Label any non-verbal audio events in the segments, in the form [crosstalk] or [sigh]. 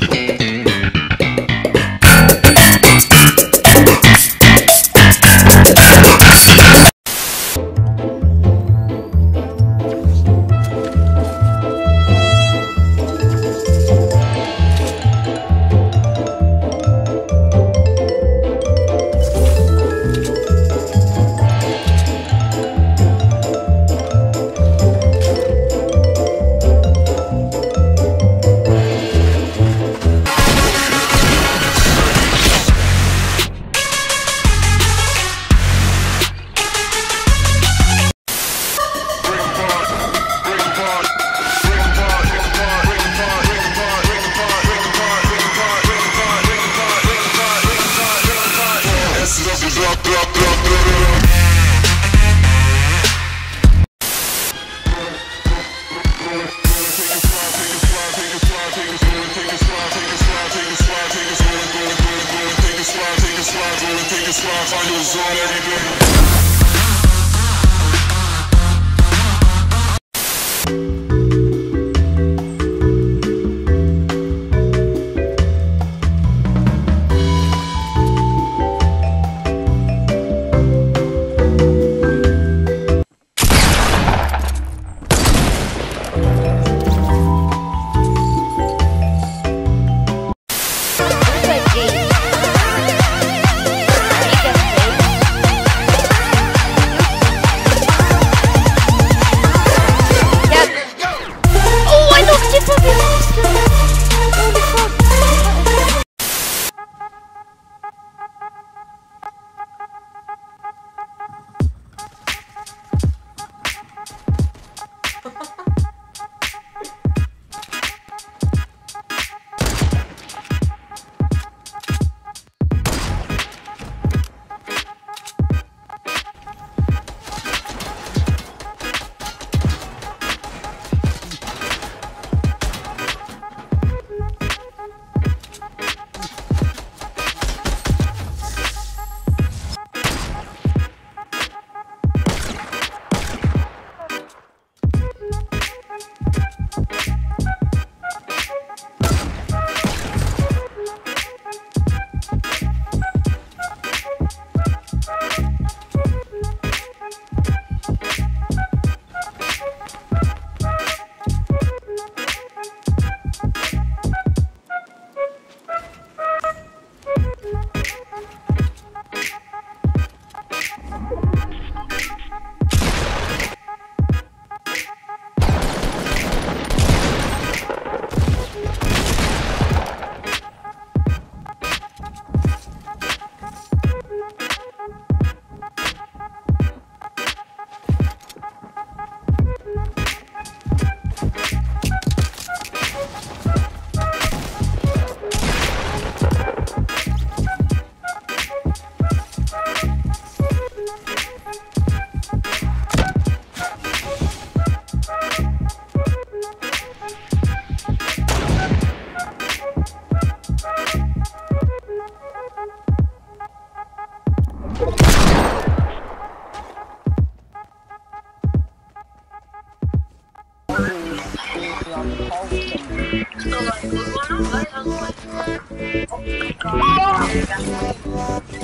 Mm-hmm. [laughs] Oh,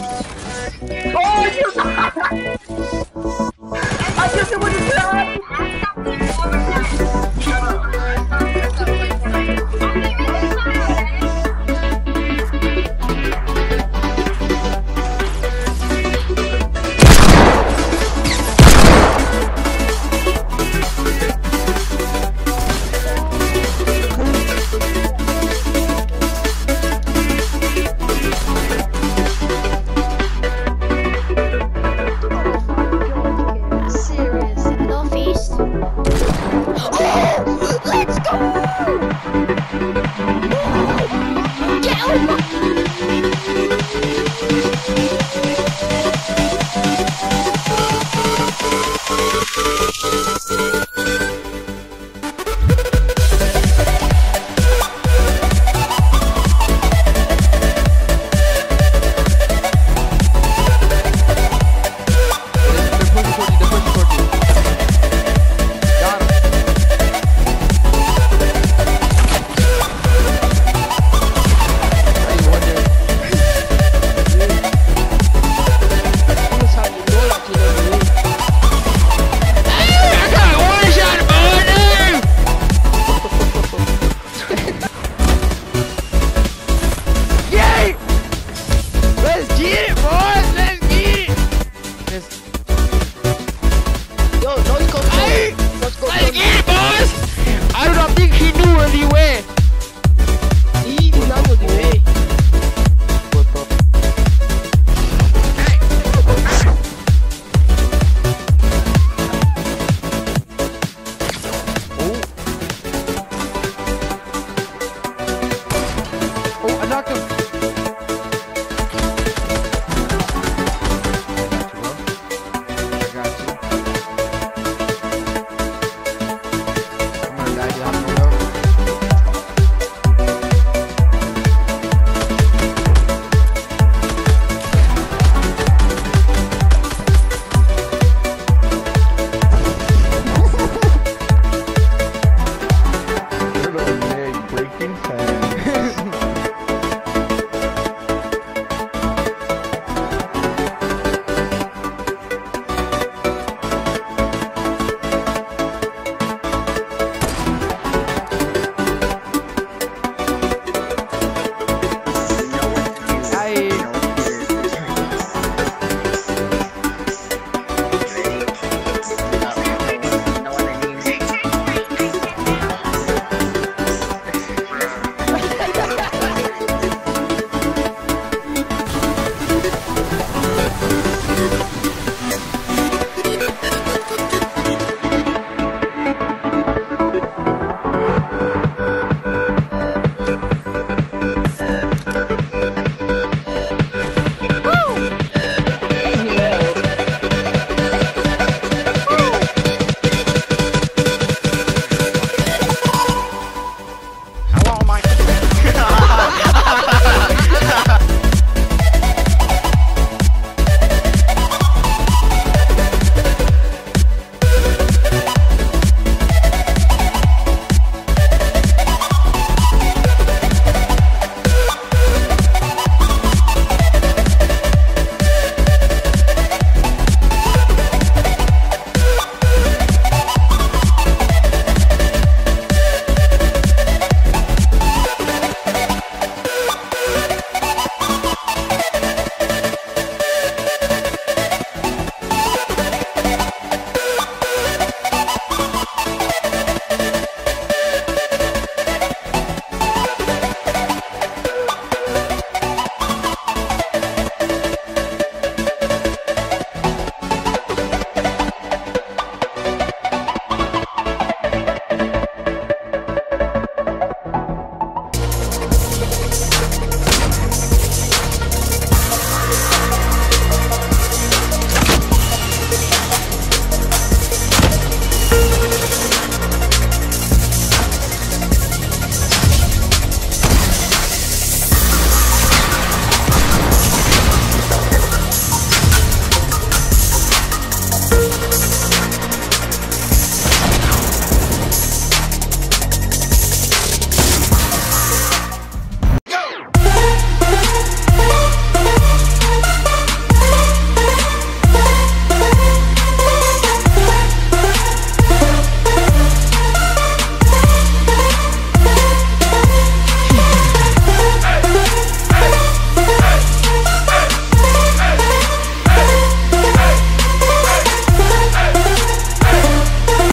Oh!